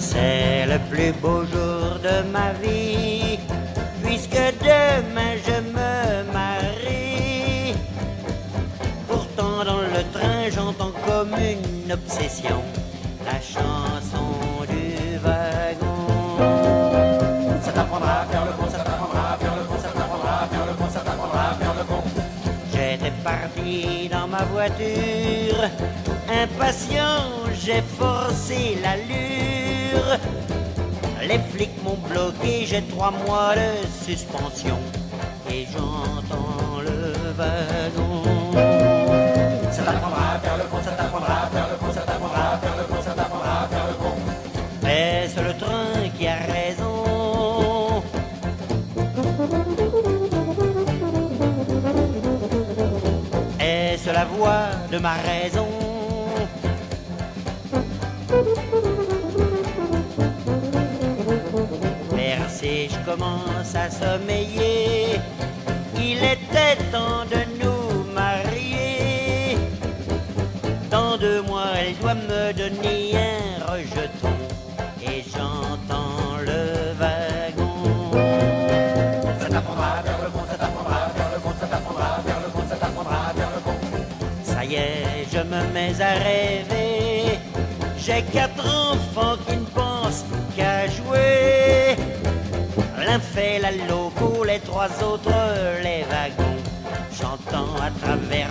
le plus beau jour de ma vie, puisque demain je me marie. Pourtant dans le train j'entends comme une obsession la chanson du wagon. Ça t'apprendra faire le con, ça t'apprendra faire le con, ça t'apprendra faire le con, ça t'apprendra faire le con. J'étais parti dans ma voiture, impatient, j'ai forcé l'allure. Les flics m'ont bloqué, j'ai trois mois de suspension et j'entends le wagon. Ça t'apprendra à faire le con, ça t'apprendra à faire le con, ça t'apprendra à faire le con, ça t'apprendra à faire le con. Est-ce le train qui a raison? Est-ce la voix de ma raison? Percé, je commence à sommeiller. Il était temps de nous marier. Dans deux mois, elle doit me donner un rejeton. Et j'entends le wagon. Ça t'apprendra faire le con, ça t'apprendra faire le ça t'apprendra faire le ça t'apprendra faire le. Ça y est, je me mets à rêver. J'ai quatre enfants qui ne pensent qu'à jouer. L'un fait la loco, les trois autres les wagons. J'entends à travers